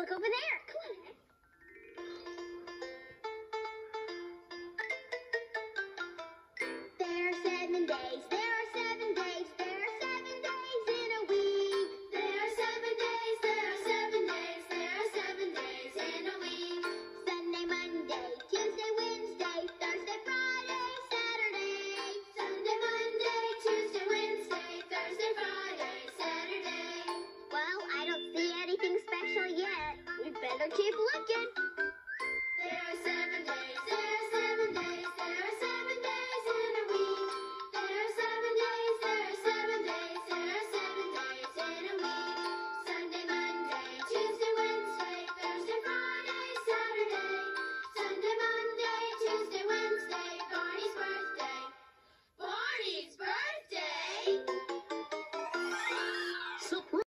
look over there. keep looking. There are seven days, there are seven days, there are seven days in a week. There are seven days, there are seven days, there are seven days in a week. Sunday, Monday, Tuesday, Wednesday, Thursday, Friday, Saturday. Sunday, Monday, Tuesday, Wednesday, Barney's birthday. Barney's birthday! Surprise!